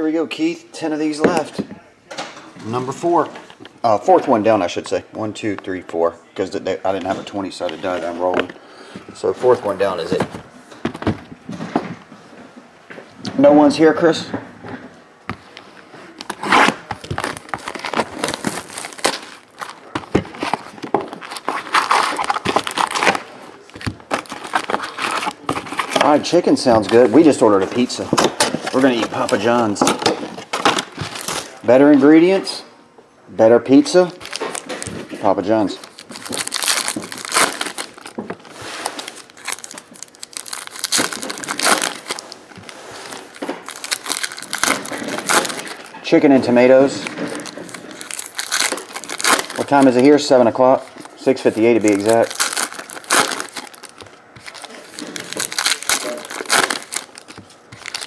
Here we go, Keith. Ten of these left. Number four. Uh, fourth one down, I should say. One, two, three, four. Because I didn't have a 20-sided die that I'm rolling. So fourth one down is it. No one's here, Chris? Fried chicken sounds good. We just ordered a pizza. We're going to eat Papa John's. Better ingredients, better pizza, Papa John's. Chicken and tomatoes. What time is it here? 7 o'clock. 6.58 to be exact.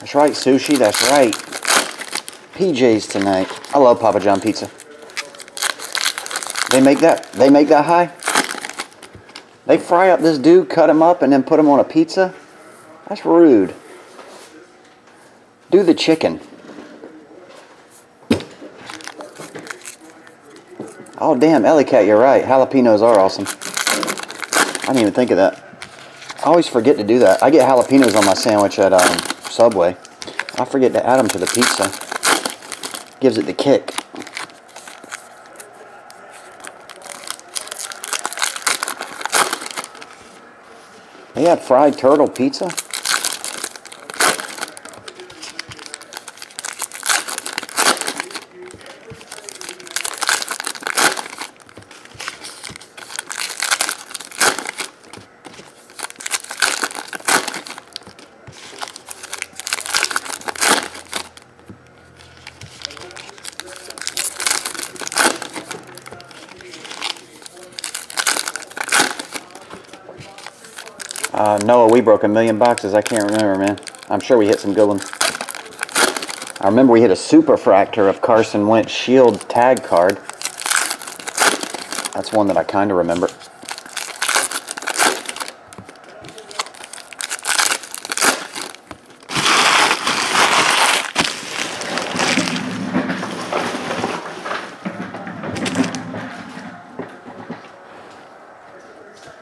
That's right, sushi. That's right. PJs tonight. I love Papa John pizza. They make that. They make that high. They fry up this dude, cut him up, and then put him on a pizza. That's rude. Do the chicken. Oh damn, Ellie Cat, you're right. Jalapenos are awesome. I didn't even think of that. I always forget to do that. I get jalapenos on my sandwich at um, Subway. I forget to add them to the pizza. Gives it the kick. They have fried turtle pizza? Uh, Noah, we broke a million boxes. I can't remember, man. I'm sure we hit some good ones. I remember we hit a superfractor of Carson Wentz Shield tag card. That's one that I kind of remember.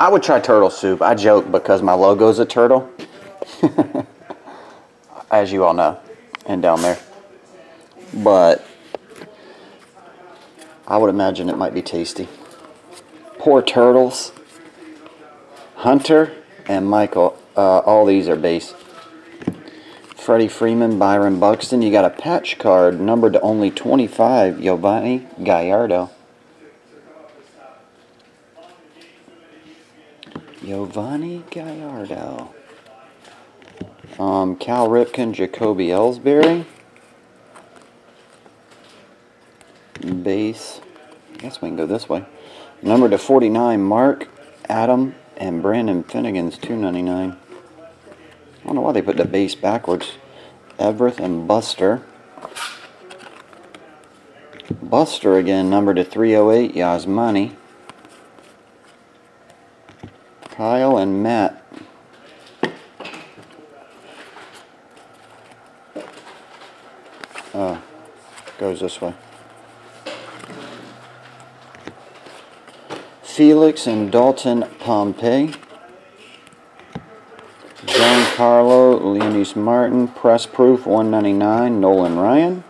I would try turtle soup. I joke because my logo's a turtle. As you all know. And down there. But I would imagine it might be tasty. Poor turtles. Hunter and Michael. Uh, all these are base. Freddie Freeman, Byron Buxton. You got a patch card numbered to only 25. Yovani Gallardo. Giovanni Gallardo. Um, Cal Ripken, Jacoby Ellsbury. Base. I guess we can go this way. Number to 49, Mark, Adam, and Brandon Finnegan's 299. I don't know why they put the base backwards. Everett and Buster. Buster again, number to 308, Yasmani. Kyle and Matt. Oh, goes this way. Felix and Dalton Pompey. Giancarlo Leonys Martin, Press Proof 199, Nolan Ryan.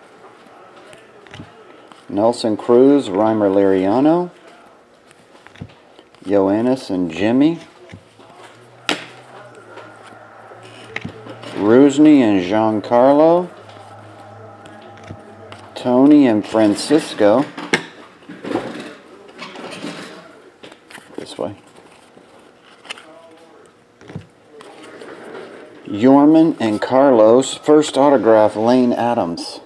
Nelson Cruz, Rymer Liriano. Yoenis and Jimmy. Rusney and Giancarlo. Tony and Francisco. This way. Yorman and Carlos. First autograph, Lane Adams.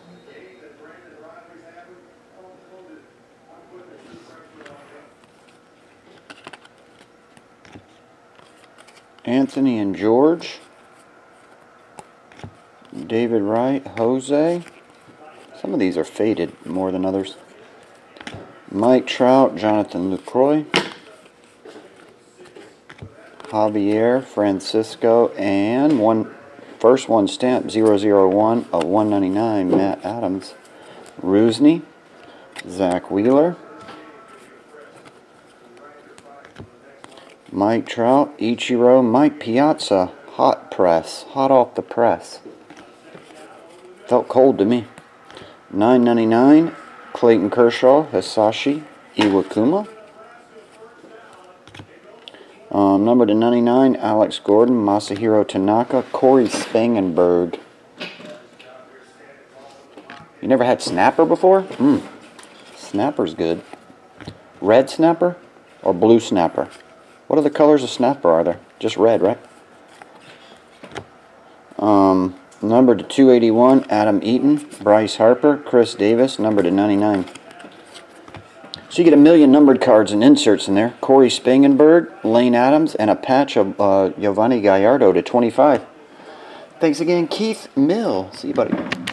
Anthony and George. David Wright, Jose. Some of these are faded more than others. Mike Trout, Jonathan Lucroy. Javier, Francisco, and one First one stamp 001 of 199, Matt Adams. Rusney, Zack Wheeler, Mike Trout, Ichiro, Mike Piazza, hot press, hot off the press. Felt cold to me. 9.99, Clayton Kershaw, Hisashi, Iwakuma. Um, number to 99, Alex Gordon, Masahiro Tanaka, Cory Spangenberg. You never had snapper before? Mmm. Snapper's good. Red snapper or blue snapper? What are the colors of snapper are there? Just red, right? Um, number to 281, Adam Eaton, Bryce Harper, Chris Davis, number to 99. So you get a million numbered cards and inserts in there. Cory Spangenberg, Lane Adams, and a patch of uh, Yovani Gallardo to 25. Thanks again, Keith Mill. See you, buddy.